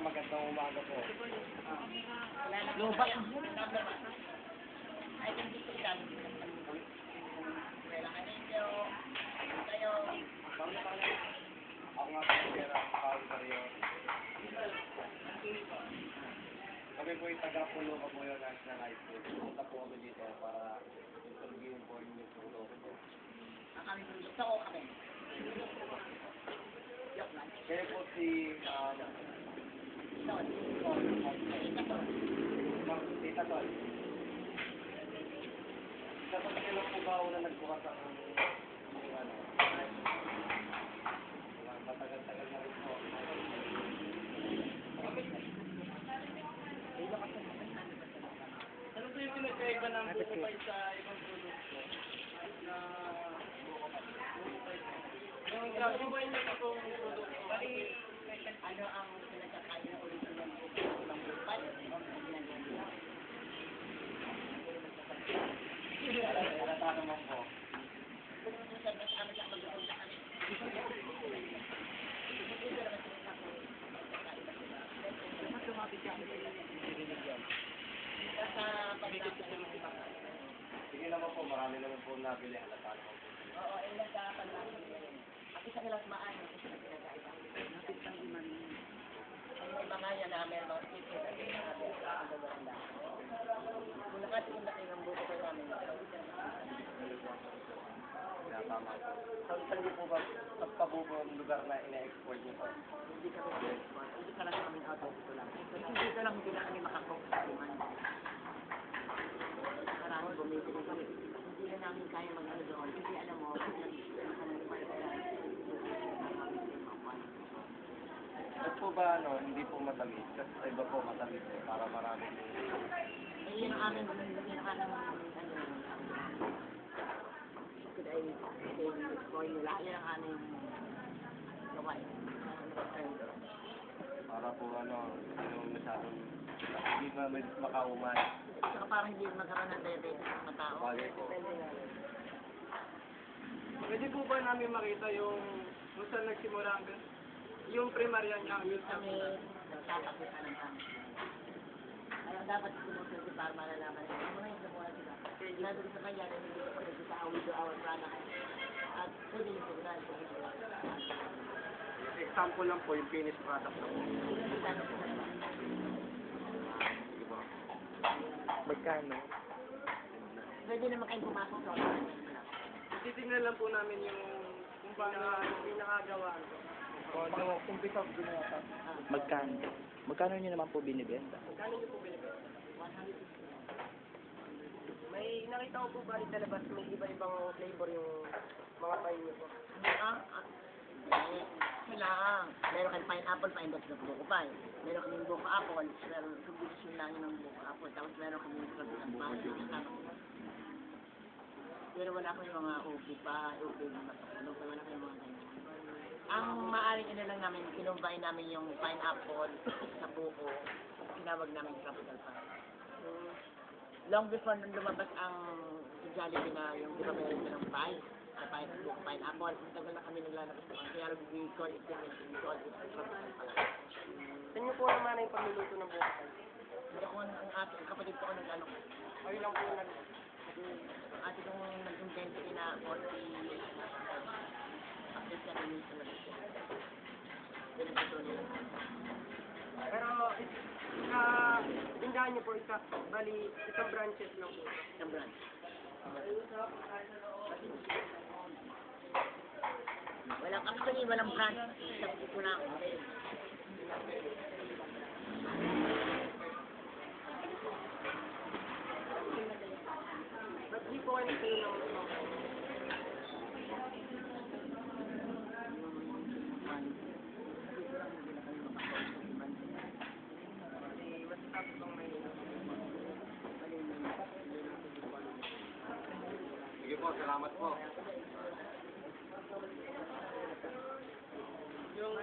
Magandang umaga po. Si Pera, Paul Barrio. Kami po yung taga-pulo ka po yung National High School. Punta po kami dito para interview po yung pulo ko po. Kaya po si, um, Ma'am, Tita Tol. Dapat kailan po ba una nagbukas ang ano? Matagal-tagal na rin po. Ano yung pinagkaiba ng buko sa ibang produkto? Na buko pie. Yung klase ba yung ito pong produkto? Bali, Ano ang ng original ng po. Sige naman po, marami naman po nabili. Halata naman po. Oo, ay nagkakapan lang. At isa nilang maano, isa nilang pinagkaiba. Ang may mga yan na meron ticket at mga benta ang gagawin lang. Kung nakatingin na kayo ng buko ko namin, tama po. Saan saan niyo po ba pagpabubo ang lugar na ina-export niyo po? hindi kami mag-export. Hindi ka lang kami out of ito lang. Lang, dito lang hindi na kami makakook sa demand. Maraming bumibili kami. Hindi na namin kaya mag-ano doon. Kasi alam mo, nag-ano pa ito lang, Ba't po ba ano, hindi po matamis? Kasi sa iba po matamis po para marami po. Eh, yun ang aming, yun ang aming, ano, could I say, formula, yun ang aming gawain. Para po ano, yung masyadong hindi ba may makauman. Saka parang hindi magkaroon ng diabetes sa mga tao. Bagay po. Pwede po ba namin makita yung kung saan nagsimula ang yung primarya niya ang Yung kami nagtatapusa ng kami. Kaya dapat sumusunod para malalaman nila. Ano na yung namuha sila? Ko sa kanya na hindi ko pwede sa awit to our product. At pwede yung kung hindi ko Example lang po yung finished product na po. Magkano? Pwede naman kayong pumasok sa. Titignan lang po namin yung kung paano yung nakagawa. Ano, Magkano? Magkano nyo naman po binibenta? Kano niyo po binibenta? May nakita ko po ba sa labas may iba-ibang flavor yung mga pie niyo po. Ah, ah. Kailangan. Meron kayong pineapple, pa-index na buko pie. Meron kaming buko apple, meron subdivision lang yun ng buko apple. Tapos meron kaming tropical pie. Kasama ko. Pero wala kami mga ubi pa, ubi na matulog. Wala kami mga ganyan. Ang maaaring ina lang namin, kinumbay namin yung pineapple sa buko. Tinawag namin tropical pie. Long before nung lumabas ang Jollibee na yung di ba meron silang pie, sa pine, buko pineapple, ang tagal na kami naglalabas doon. Kaya we call it we call it tropical pala. Saan niyo po naman yung pagluluto ng buko? Hindi ako ang ang kapatid ko nag ano, Ayun lang po nag ate kong nag-invent din na 40 Pero, sa tindahan niyo po isa, bali, isang branches lang po. Isang branch. Walang actually, walang branch. Isang ko lang. Ba't di po kayo nagtayo ng Salamat po. Yung